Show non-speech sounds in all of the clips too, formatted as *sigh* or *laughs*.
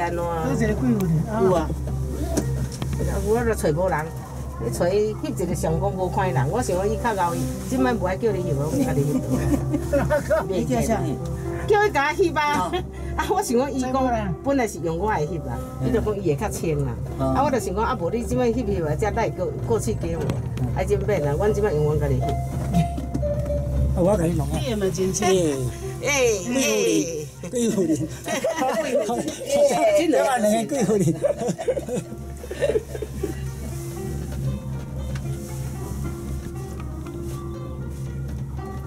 安怎？多一个有啊，啊，我都找无人，你找伊翕一个相公无看人，我想讲伊较后伊，即摆无爱叫你翕，我家己翕。*laughs* 你叫啥物？叫伊甲我翕吧！*laughs* 啊，我想讲伊讲本来是用我来翕啦，伊就讲伊会较清啦。啊，我就想讲啊，无你即摆翕翕啊，才带过过去给我，啊，即摆啦，阮即摆用阮家己翕。*laughs* *laughs* 啊，我甲你弄啊。你嘛真清。诶诶，贵妇人，贵妇人，真两万两个贵妇人。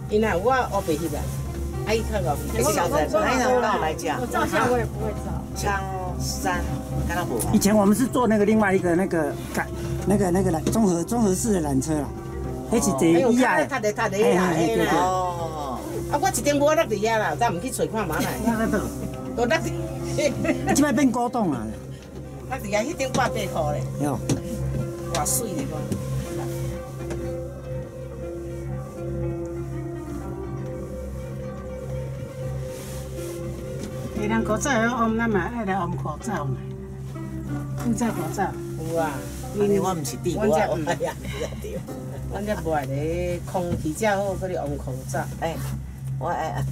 伊那我我白翕啊，阿姨看到，你晓得哪一条道来讲？我照相我也不会照。枪山，看到不？以前我们是坐那个另外一个那个赶那个那个缆综合综合式的缆车啦，那是坐一下。踏的踏的呀，对对。哦。啊，我一点无落伫遐啦，咱唔去找看嘛来。都落伫。啊，*laughs* 即摆变古董啊。落伫遐，迄顶挂八箍咧。哟。偌水咧个。你人口罩要按，咱嘛爱来红口罩嘛。口罩口罩。有啊。因为我毋是地，我。阮只卖咧空气较好，搁咧按口罩。哎，我爱。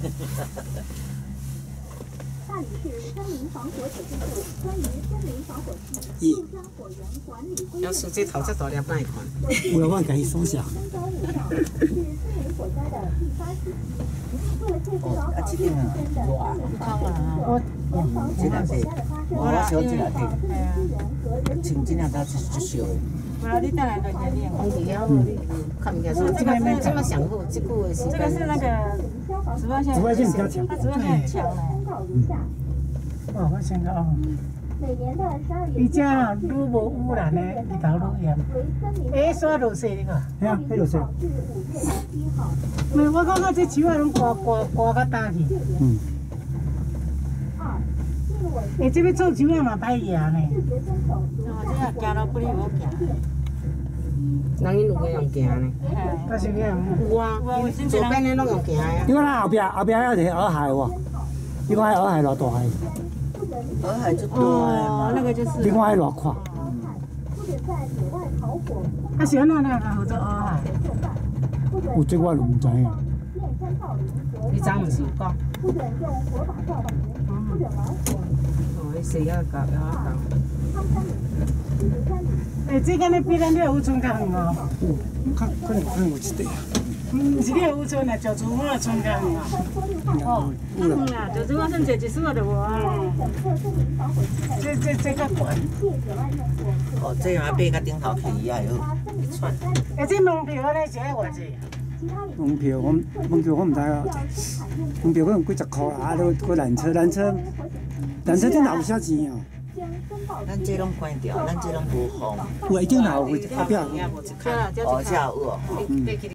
大理市森林防火指挥部关于森林防火区住家火源管理规定。要是这头这大粒哪一款？我我给你收下。登高路上是森林火灾的必发区。为了确保好自身的安全，我严防火灾的。我小这两天，请尽量他去去修。空气好，你看物件说这个这么上好，这个是。这个是那个紫外线。紫外线比较强。它紫外线很强嘞。哦，我先讲哦。每年的十二月。你家愈无污染的，日头愈严。哎，刷落雪你看，吓，迄落雪。没，我感觉这树啊，拢刮刮刮到大去。嗯。哎，这边种树啊嘛歹野呢。行到不哩好行。人因有个用行呢。但是咩？有啊，左边的拢用行呀。你看那后边，后边还有一个洱海喎。你看洱海偌大海？洱海就多哦，那个就是。另外偌宽？啊，是安那那个叫做洱海？有这我就唔知影。你昨唔是有讲？哦，你谁要搞要哎，这个呢比咱这乌村较远哦。嗯，可可能可能有一地啊。嗯，是你乌村啊，石柱我村较远啊。哦，远啦，石柱我算坐一次就无啊。这这这较悬。哦，这样爬到顶头去啊，有一串。哎，这门票呢是爱偌济？门票我门票我唔知啊。门票可能几十块，啊，都过缆车，缆车，缆车真拿有啥钱哦。咱这拢关掉，咱这拢无风。有一定有，后壁。有。后壁有哦。